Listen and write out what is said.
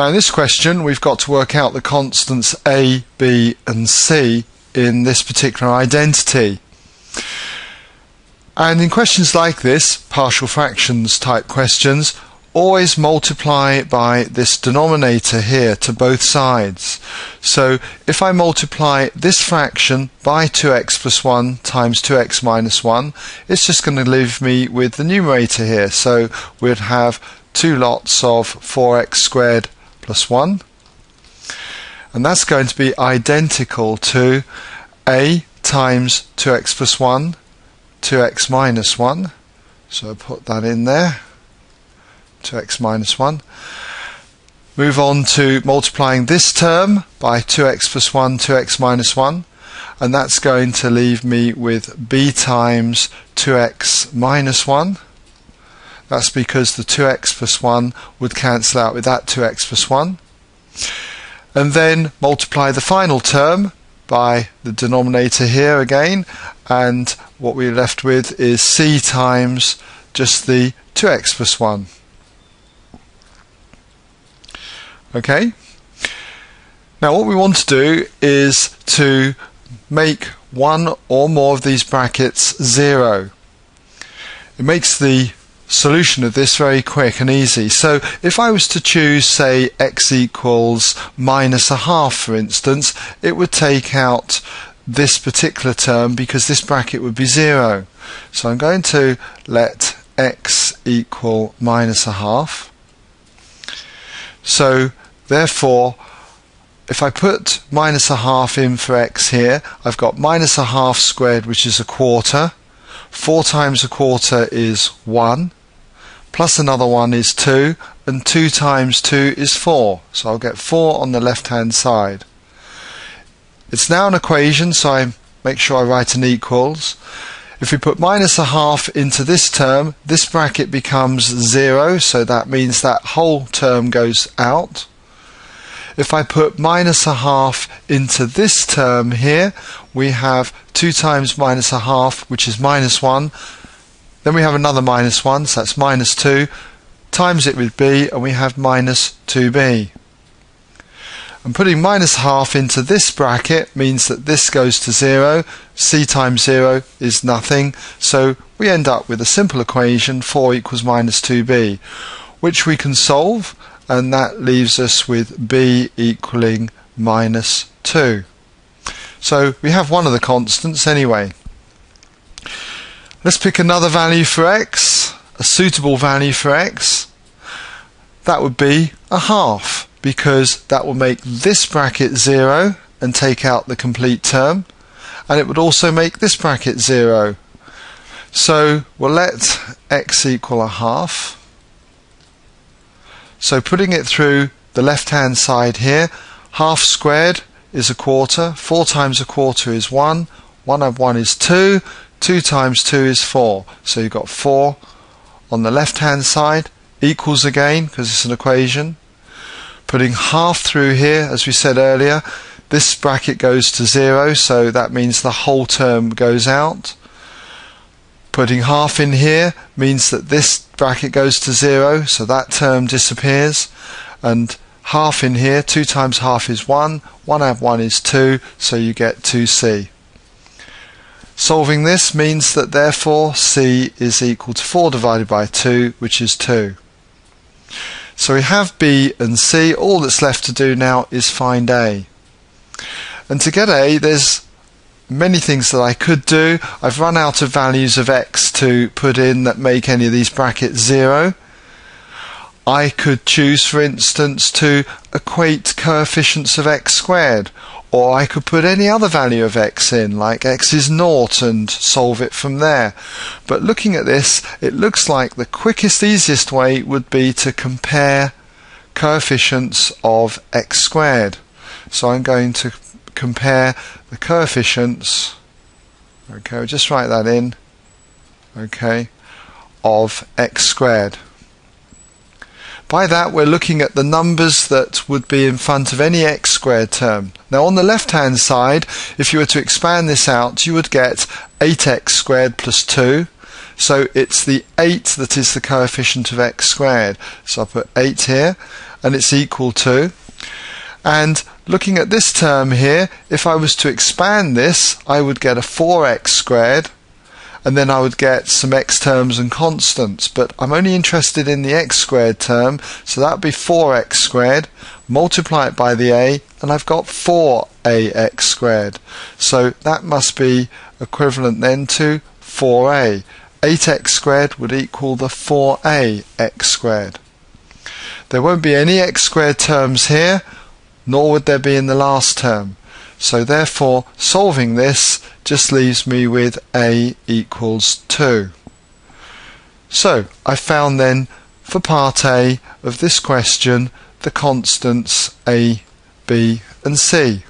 Now in this question we've got to work out the constants a, b and c in this particular identity. And in questions like this, partial fractions type questions, always multiply by this denominator here to both sides. So if I multiply this fraction by 2x plus 1 times 2x minus 1, it's just going to leave me with the numerator here. So we'd have two lots of 4x squared plus 1. And that's going to be identical to a times 2x plus 1, 2x minus 1. So put that in there. 2x minus 1. Move on to multiplying this term by 2x plus 1, 2x minus 1. And that's going to leave me with b times 2x minus 1. That's because the 2x plus 1 would cancel out with that 2x plus 1. And then multiply the final term by the denominator here again. And what we're left with is c times just the 2x plus 1. Okay? Now what we want to do is to make one or more of these brackets zero. It makes the solution of this very quick and easy. So if I was to choose, say, x equals minus a half, for instance, it would take out this particular term because this bracket would be zero. So I'm going to let x equal minus a half. So Therefore, if I put minus a half in for x here, I've got minus a half squared, which is a quarter. 4 times a quarter is 1, plus another 1 is 2, and 2 times 2 is 4. So I'll get 4 on the left-hand side. It's now an equation, so I make sure I write an equals. If we put minus a half into this term, this bracket becomes 0, so that means that whole term goes out. If I put minus a half into this term here, we have 2 times minus a half, which is minus 1. Then we have another minus 1, so that's minus 2. Times it with b, and we have minus 2b. And putting minus half into this bracket means that this goes to 0. c times 0 is nothing. So we end up with a simple equation, 4 equals minus 2b, which we can solve and that leaves us with b equaling minus 2. So we have one of the constants anyway. Let's pick another value for x, a suitable value for x. That would be a half because that will make this bracket 0 and take out the complete term and it would also make this bracket 0. So we'll let x equal a half so putting it through the left hand side here, half squared is a quarter, 4 times a quarter is 1, 1 of 1 is 2, 2 times 2 is 4. So you've got 4 on the left hand side, equals again because it's an equation. Putting half through here, as we said earlier, this bracket goes to 0, so that means the whole term goes out. Putting half in here means that this bracket goes to zero, so that term disappears. And half in here, 2 times half is 1, 1 add 1 is 2, so you get 2c. Solving this means that therefore c is equal to 4 divided by 2, which is 2. So we have b and c. All that's left to do now is find a. And to get a, there's many things that I could do. I've run out of values of x to put in that make any of these brackets zero. I could choose, for instance, to equate coefficients of x squared, or I could put any other value of x in, like x is naught, and solve it from there. But looking at this, it looks like the quickest, easiest way would be to compare coefficients of x squared. So I'm going to compare the coefficients, okay, we'll just write that in, okay, of x squared. By that we're looking at the numbers that would be in front of any x squared term. Now on the left hand side, if you were to expand this out, you would get 8x squared plus 2. So it's the 8 that is the coefficient of x squared. So I'll put 8 here. and it's equal to. And looking at this term here, if I was to expand this, I would get a 4x squared and then I would get some x terms and constants. But I'm only interested in the x squared term, so that would be 4x squared. Multiply it by the a, and I've got 4ax squared. So that must be equivalent then to 4a. 8x squared would equal the 4a x squared. There won't be any x squared terms here, nor would there be in the last term. So therefore, solving this just leaves me with a equals 2. So I found then for part A of this question the constants a, b and c.